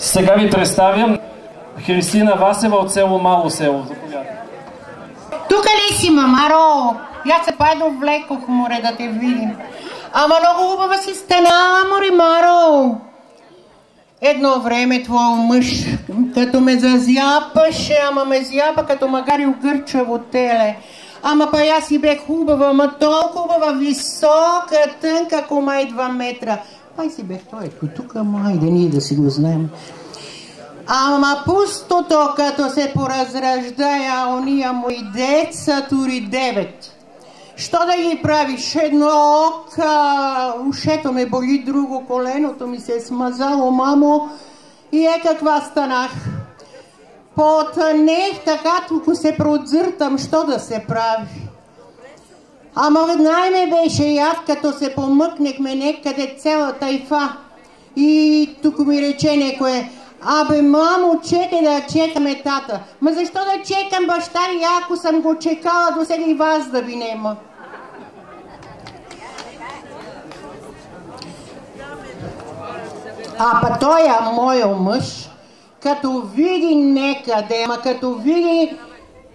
Сега ви представям Христина Васева от село Мало село. Тук ли си, мамаро? Я се пайдо влекох море да те видим. Ама много хубава си стена, море, Маро. Едно време твой мъж, като ме зазяпаше, ама ме зяпа като магари гърчаво теле. Ама па аз си бе хубава, ама толкова хубава, висока, тънка, ако май два метра. Пай си бех той, тук май да ние да си го знаем. Ама пустото, като се поразражда, а ония мои деца, тури девет. Що да ги правиш? Едно ока, ушето ме боли, друго коленото ми се е смазало, мамо. И е каква станах. Потънех така, тук се продзъртам, що да се прави. Ама най-ме беше яд, като се помъкнехме некъде цяла тайфа. И тук ми рече некое, абе мамо, чекай да чекаме тата. Ма защо да чекам баща ви, ако съм го чекала до сега и вас да ви нема? А па той, а моя мъж, като види некъде, ама като види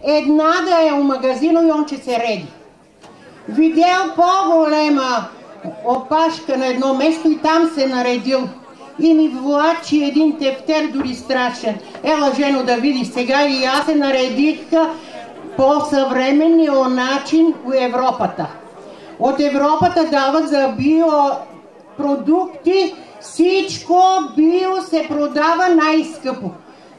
една да е у магазино и он че се реди. Видял по-голема опашка на едно место и там се наредил. И ми влачи един тефтер дори страшен. Ела, жено, да видиш сега и аз се наредих по съвременния начин у Европата. От Европата дават за биопродукти всичко био се продава най-скъпо.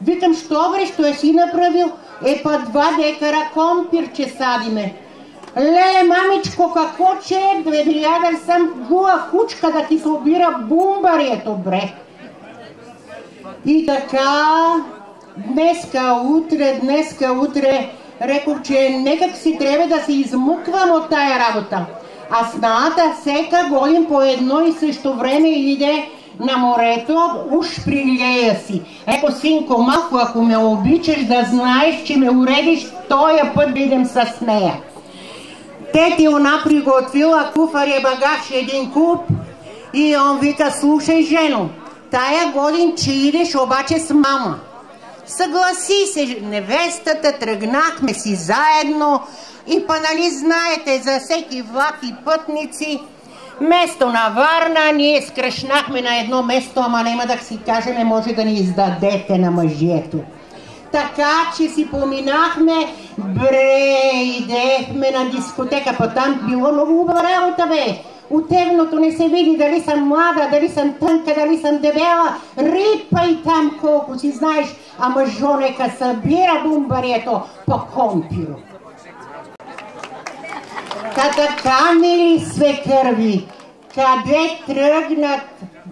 Викам, що бре, що е си направил? Е два декара компирче садиме. Леле, мамичко, какво че е, бе, да съм гула кучка да ти се обира бумбарието, бре. И така, днеска, утре, днеска, утре, рекох, че некак си трябва да се измъквам от тая работа. А сната всека годин по едно и също време иде на морето, уж при лея си. Ето, синко, малко, ако ме обичаш да знаеш, че ме уредиш, тоя път да идем с нея. Те ти она приготвила куфаря багаж един куп и он вика, слушай, жено, тая годин, че идеш обаче с мама. Съгласи се, невестата, тръгнахме си заедно и па нали знаете, за всеки влак и пътници, место на Варна, ние скръшнахме на едно место, ама няма да си кажем, може да ни издадете на мъжието. Така, че си поминахме, бре, идехме на дискотека, па там било много хубава работа, бе. Отевното не се види дали съм млада, дали съм тънка, дали съм дебела. Рипай там колко си знаеш, ама жонека събира бумбарието по компиро. Та така, мили свекърви, къде тръгнат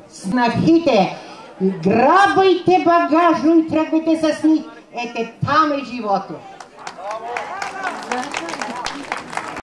снахите? Грабайте багажно и тръгвайте с них. Ете там е живото.